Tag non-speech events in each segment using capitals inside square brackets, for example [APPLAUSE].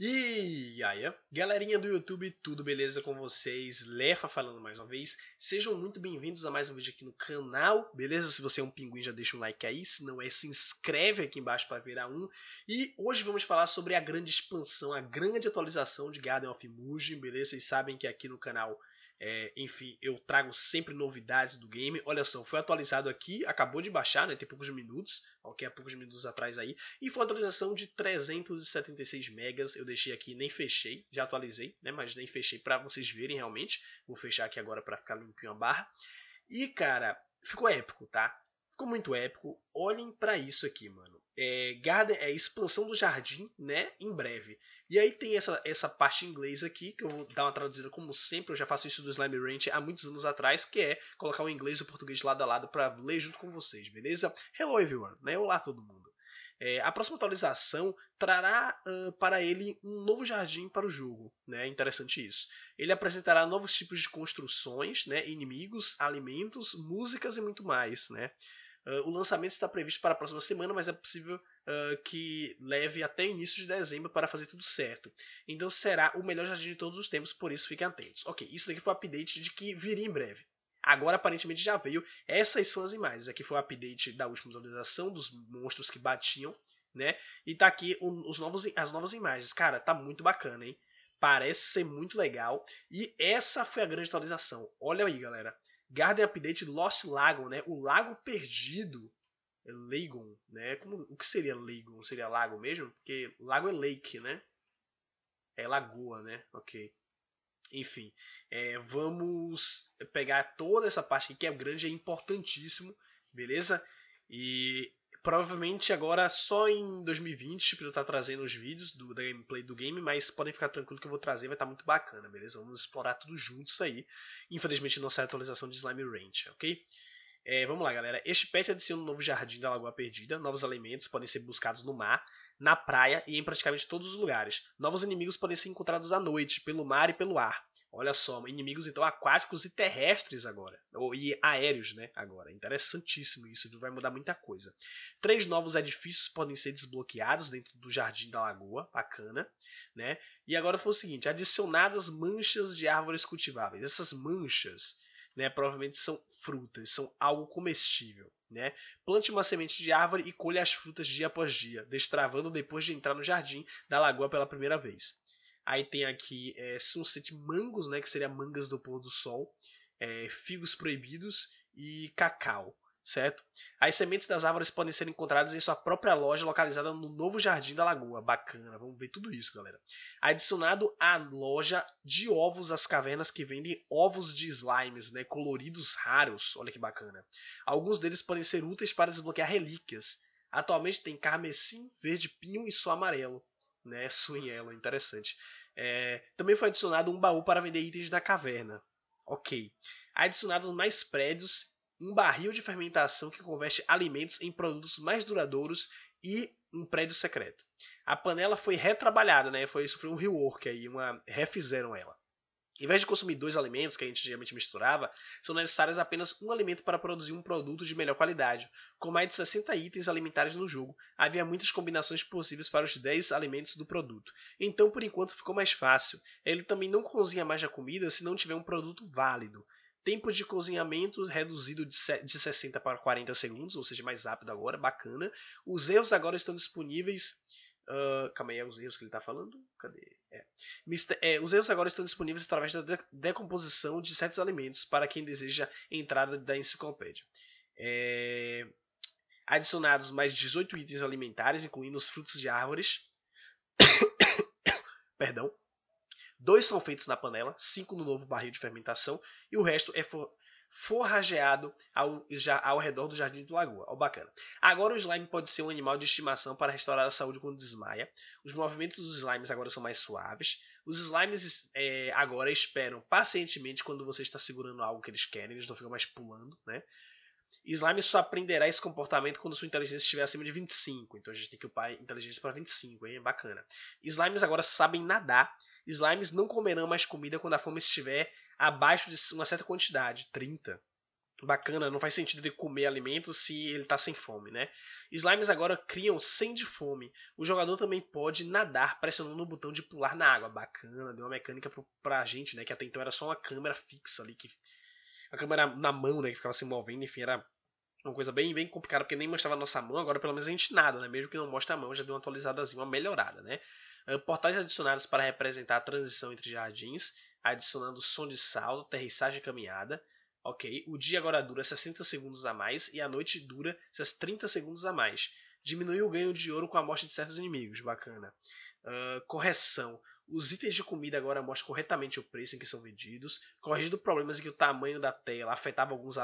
E aí, galerinha do YouTube, tudo beleza com vocês? Lefa falando mais uma vez. Sejam muito bem-vindos a mais um vídeo aqui no canal, beleza? Se você é um pinguim, já deixa um like aí. Se não é, se inscreve aqui embaixo para virar um. E hoje vamos falar sobre a grande expansão, a grande atualização de Garden of Mugen, beleza? Vocês sabem que aqui no canal é, enfim, eu trago sempre novidades do game. Olha só, foi atualizado aqui, acabou de baixar, né? Tem poucos minutos, ok? Há poucos minutos atrás aí. E foi uma atualização de 376 megas. Eu deixei aqui, nem fechei, já atualizei, né? Mas nem fechei para vocês verem realmente. Vou fechar aqui agora para ficar limpinho a barra. E, cara, ficou épico, tá? Ficou muito épico. Olhem para isso aqui, mano. É, Garden é expansão do jardim, né? Em breve. E aí tem essa, essa parte em inglês aqui, que eu vou dar uma traduzida como sempre, eu já faço isso do Slime Ranch há muitos anos atrás, que é colocar o inglês e o português lado a lado para ler junto com vocês, beleza? Hello everyone, né? Olá todo mundo. É, a próxima atualização trará uh, para ele um novo jardim para o jogo, né? Interessante isso. Ele apresentará novos tipos de construções, né? Inimigos, alimentos, músicas e muito mais, né? Uh, o lançamento está previsto para a próxima semana, mas é possível uh, que leve até início de dezembro para fazer tudo certo. Então será o melhor jardim de todos os tempos, por isso fiquem atentos. Ok, isso aqui foi o update de que viria em breve. Agora aparentemente já veio. Essas são as imagens. Aqui foi o update da última atualização dos monstros que batiam, né? E tá aqui os novos, as novas imagens. Cara, tá muito bacana, hein? Parece ser muito legal. E essa foi a grande atualização. Olha aí, galera. Garden Update Lost Lagoon, né? O Lago Perdido. É Lagoon, né? Como, o que seria Lagoon? Seria lago mesmo? Porque lago é lake, né? É lagoa, né? Ok. Enfim, é, vamos pegar toda essa parte aqui que é grande, é importantíssimo, beleza? E provavelmente agora só em 2020 para eu estar trazendo os vídeos do, da gameplay do game, mas podem ficar tranquilo que eu vou trazer, vai estar muito bacana, beleza? Vamos explorar tudo juntos aí. Infelizmente não sai atualização de Slime Ranch, ok? É, vamos lá, galera. Este patch adiciona um novo jardim da Lagoa Perdida. Novos alimentos podem ser buscados no mar, na praia e em praticamente todos os lugares. Novos inimigos podem ser encontrados à noite, pelo mar e pelo ar. Olha só, inimigos então aquáticos e terrestres agora. Ou, e aéreos, né? Agora. Interessantíssimo isso, vai mudar muita coisa. Três novos edifícios podem ser desbloqueados dentro do Jardim da Lagoa. Bacana, né? E agora foi o seguinte: adicionadas manchas de árvores cultiváveis. Essas manchas. Né, provavelmente são frutas, são algo comestível. Né? Plante uma semente de árvore e colhe as frutas dia após dia, destravando depois de entrar no jardim da lagoa pela primeira vez. Aí tem aqui é, Sunset Mangos, né, que seria mangas do pôr do sol, é, figos proibidos e cacau, certo? As sementes das árvores podem ser encontradas em sua própria loja localizada no novo Jardim da Lagoa. Bacana, vamos ver tudo isso, galera. Adicionado à loja de ovos as cavernas que vendem ovos de slimes, né, coloridos raros. Olha que bacana. Alguns deles podem ser úteis para desbloquear relíquias. Atualmente tem carmesim, verde pinho e só amarelo né? Sunhelo, interessante. É, também foi adicionado um baú para vender itens da caverna. Ok. Adicionados mais prédios, um barril de fermentação que converte alimentos em produtos mais duradouros e um prédio secreto. A panela foi retrabalhada, né? Foi sofreu um rework aí, uma refizeram ela. Em vez de consumir dois alimentos que a gente geralmente misturava, são necessários apenas um alimento para produzir um produto de melhor qualidade. Com mais de 60 itens alimentares no jogo, havia muitas combinações possíveis para os 10 alimentos do produto. Então, por enquanto, ficou mais fácil. Ele também não cozinha mais a comida se não tiver um produto válido. Tempo de cozinhamento reduzido de 60 para 40 segundos, ou seja, mais rápido agora, bacana. Os erros agora estão disponíveis Uh, calma aí, é os erros que ele está falando? Cadê? É. Mister, é, os erros agora estão disponíveis através da de decomposição de certos alimentos para quem deseja entrada da enciclopédia. É, adicionados mais 18 itens alimentares, incluindo os frutos de árvores. [COUGHS] Perdão. Dois são feitos na panela, cinco no novo barril de fermentação e o resto é for forrageado ao, já, ao redor do Jardim de Lagoa. Ó, bacana. Agora o slime pode ser um animal de estimação para restaurar a saúde quando desmaia. Os movimentos dos slimes agora são mais suaves. Os slimes é, agora esperam pacientemente quando você está segurando algo que eles querem, eles não ficam mais pulando, né? Slime só aprenderá esse comportamento quando sua inteligência estiver acima de 25. Então a gente tem que upar inteligência para 25, hein? Bacana. Slimes agora sabem nadar. Slimes não comerão mais comida quando a fome estiver abaixo de uma certa quantidade, 30. bacana, não faz sentido ele comer alimentos se ele está sem fome, né? Slimes agora criam sem de fome. O jogador também pode nadar pressionando o botão de pular na água. Bacana, deu uma mecânica pra gente, né? Que até então era só uma câmera fixa ali, que a câmera na mão, né? Que ficava se movendo, enfim, era uma coisa bem, bem complicada, porque nem mostrava a nossa mão, agora pelo menos a gente nada, né? Mesmo que não mostre a mão, já deu uma atualizadazinha, uma melhorada, né? Uh, portais adicionados para representar a transição entre jardins, adicionando som de salto, aterrissagem e caminhada. Ok, o dia agora dura 60 segundos a mais e a noite dura 30 segundos a mais. Diminui o ganho de ouro com a morte de certos inimigos, bacana. Uh, correção. Os itens de comida agora mostram corretamente o preço em que são vendidos, corrigindo problemas em que o tamanho da tela afetava alguns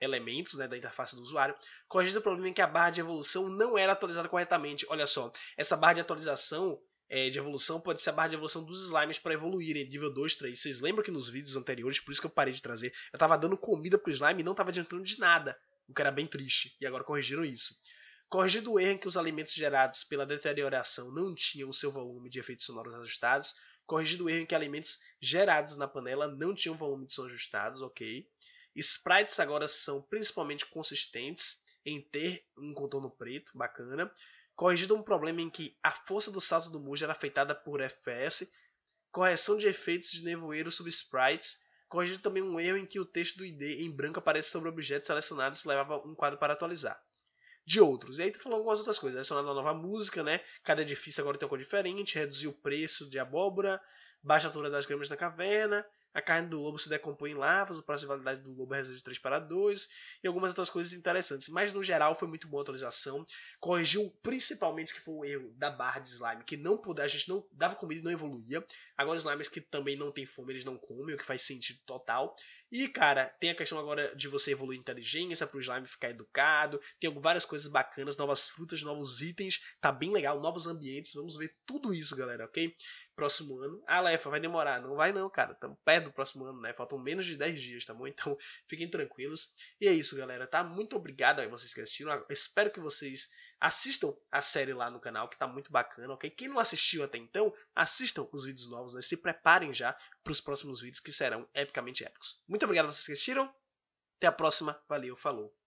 elementos né, da interface do usuário, corrigindo o problema em que a barra de evolução não era atualizada corretamente. Olha só, essa barra de atualização é, de evolução pode ser a barra de evolução dos slimes para evoluírem nível 2, 3. Vocês lembram que nos vídeos anteriores, por isso que eu parei de trazer, eu estava dando comida pro slime e não estava adiantando de nada, o que era bem triste, e agora corrigiram isso. Corrigido o erro em que os alimentos gerados pela deterioração não tinham o seu volume de efeitos sonoros ajustados, corrigido o erro em que alimentos gerados na panela não tinham volume de som ajustados, ok. Sprites agora são principalmente consistentes em ter um contorno preto, bacana corrigido um problema em que a força do salto do Mujo era afetada por FPS, correção de efeitos de nevoeiro sobre sprites, corrigido também um erro em que o texto do ID em branco aparece sobre objetos selecionados e levava um quadro para atualizar. De outros. E aí tá falando algumas outras coisas. Adicionado uma nova música, né? Cada edifício agora tem uma cor diferente, reduziu o preço de abóbora, baixa a altura das gramas da caverna, a carne do lobo se decompõe em lavas, o prazo de validade do lobo é de 3 para 2 e algumas outras coisas interessantes. Mas no geral foi muito boa a atualização. Corrigiu principalmente que foi o erro da barra de slime, que não podia, a gente não dava comida e não evoluía. Agora os slimes que também não tem fome, eles não comem, o que faz sentido total. E, cara, tem a questão agora de você evoluir inteligência para o slime ficar educado. Tem várias coisas bacanas, novas frutas, novos itens. Tá bem legal, novos ambientes. Vamos ver tudo isso, galera, ok? Próximo ano. Ah, Lefa, vai demorar. Não vai não, cara. Estamos perto do próximo ano, né? Faltam menos de 10 dias, tá bom? Então, [LAUGHS] fiquem tranquilos. E é isso, galera, tá? Muito obrigado aí vocês que assistiram. espero que vocês assistam a série lá no canal, que tá muito bacana, ok? Quem não assistiu até então, assistam os vídeos novos, né? Se preparem já para os próximos vídeos que serão epicamente épicos. Muito obrigado a vocês que assistiram. Até a próxima. Valeu, falou.